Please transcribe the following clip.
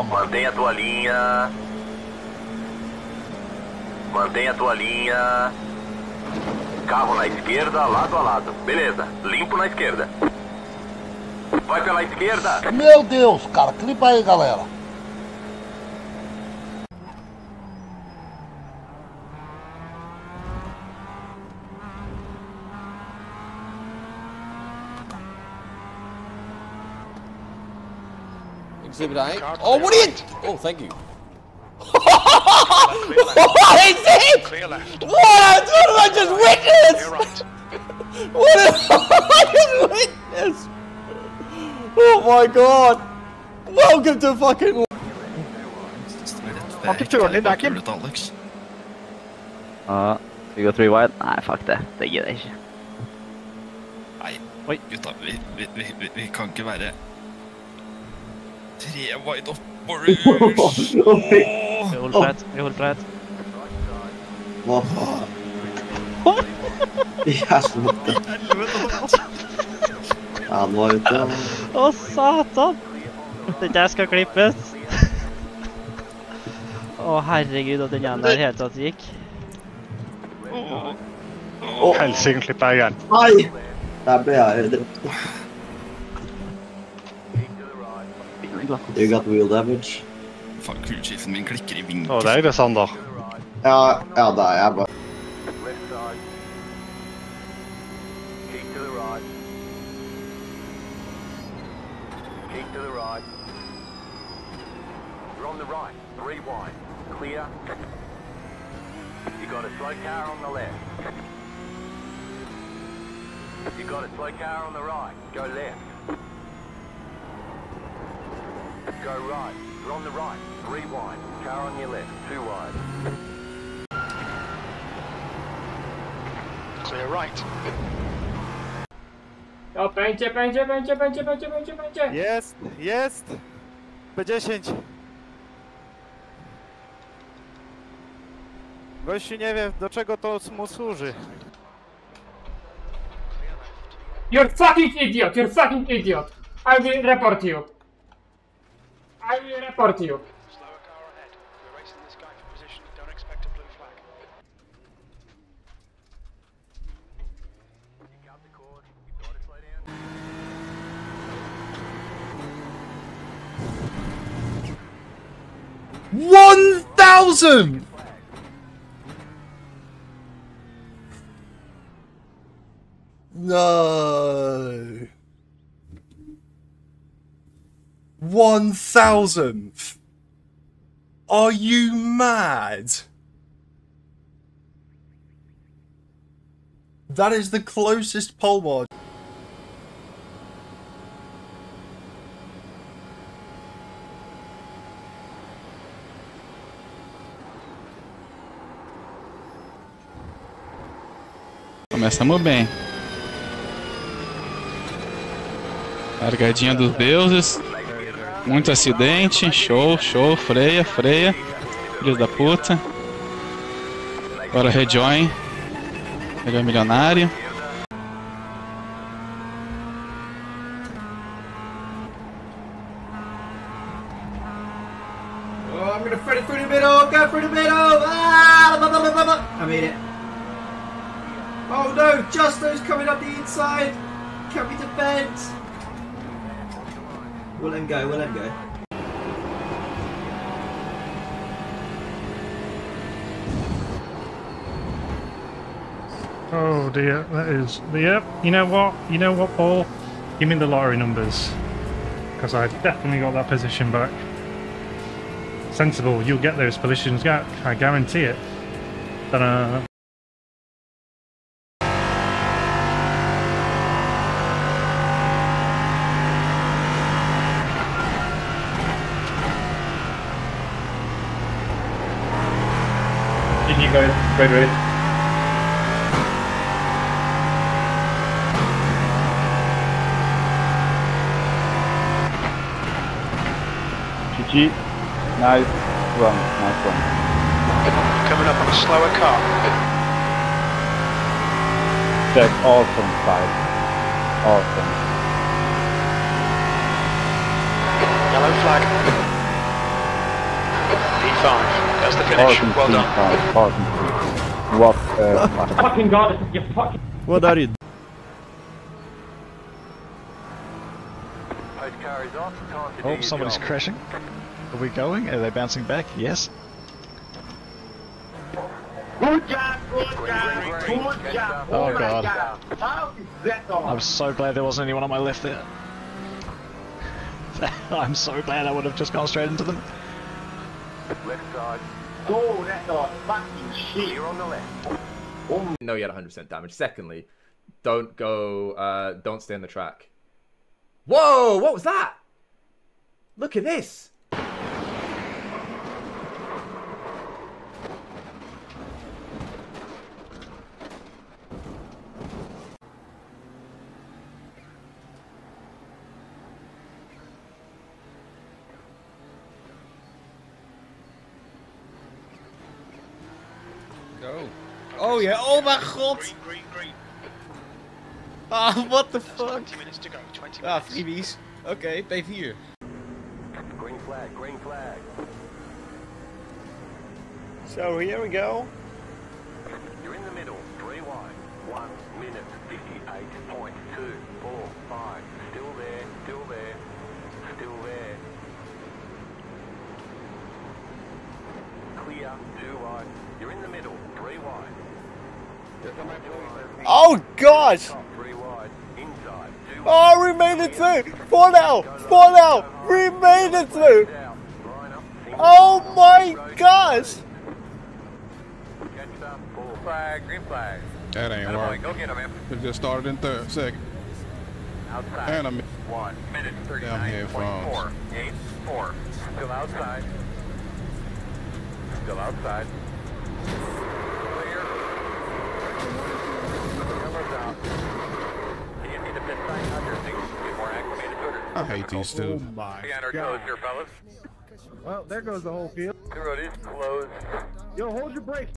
Mantenha a tua linha. Mantenha a tua linha. Carro na esquerda, lado a lado. Beleza, limpo na esquerda. Vai pela esquerda. Meu Deus, cara, clipa aí, galera. Exhibit A. Oh, what are you? Oh, thank you. what is it? What? What have I just witnessed? What have I just witnessed? Oh my god! Welcome to fucking. Har ikke turen din backen? Ja, skal vi gå three wide? Nei, ah, fuck det. Det gidder jeg ikke. Nei, Oi. gutta, vi, vi, vi, vi, vi kan ikke være tre wide up Åh! Vi holder fred. Vi holder fred. Helvete. Ja, han var ute. ja. Å, satan! Den der skal klippes. Å, herregud, at den ene der helt tatt gikk. Helsike, klipper jeg igjen. Nei! Der ble jeg drept. You got wheel damage. Faen, kulskifen min klikker i vinkel. Å, det er det, Sander. Ja, ja, da er jeg bare Left side. Keep to the right. Keep to the right. You're on the right. Three wide. Clear. You got a slow car on the left. You got a slow car on the right. Go left. Go right. You're on the right. Three wide. Car on your left. Two wide. Clear right. Ja, pędzie, pędzie, pędzie, pędzie, pędzie, pędzie, pędzie. Jest, jest! P10. Gościu nie wie do czego to mu służy. You're fucking idiot, you're fucking idiot. I will report you. I will report you. Slower car ahead. We're racing this guy for position. Don't expect a blue flag. One thousand! No. One thousandth. Are you mad? That is the closest pole mod. Começamos bem. Largadinha dos deuses. Muito acidente. Show, show. Freia, freia. Filhos da puta. Agora rejoin. Rejoin milionário. Oh, I'm gonna through the middle, go through the middle! Ah. I made it. Oh Justo's coming up the inside! Can we defend? We'll let him go, we'll let him go. Oh dear, that is. Yep. You know what? You know what, Paul? Give me the lottery numbers, because I definitely got that position back. Sensible. You'll get those positions back. I guarantee it. Ta-da. Did you go red red? GG. Nice run, nice run. Coming up on a slower car. Check awesome side. Awesome. Yellow flag. P5. That's the finish. Awesome Well done. What the uh, Fucking god, you fucking. What are you? Post car off. Time to Oh, somebody's job. crashing. Are we going? Are they bouncing back? Yes. Good job, good job, good job. Oh, my God. How is? I'm so glad there wasn't anyone on my left there. I'm so glad I would have just gone straight into them. Left side. Oh, that's a fucking shit. Clear on the left. know you had 100% damage. Secondly, don't go, uh, don't stay on the track. Whoa, what was that? Look at this. Go. Oh yeah, oh my god! Ah, what the fuck? 20 minutes to go. 20 minutes. Ah, minutes. freebies. Oké, P4. Green flag, green flag. So here we go. You're in the middle. Three wide. One minute. 58.2. Four, five. Still there. Still there. Still there. Clear. Two wide. You're in the middle. Three wide. Oh god! Three wide. Inside. Two Oh, we made it through! Four now! Four now! We made it through! Oh my gosh! flag. Green flag. That ain't Attaboy, working. Go get him, man. It just started in third second. Outside. And I'm One minute. Damn headphones. 39.4. Eight. Four. Still outside. Still outside. Clear. Yellow's out. You need to pit sign under things. Get more acclimated to it. I hate these two. We got our toes here, fellas. Well, there goes the whole field. The road is closed. Yo, hold your brakes.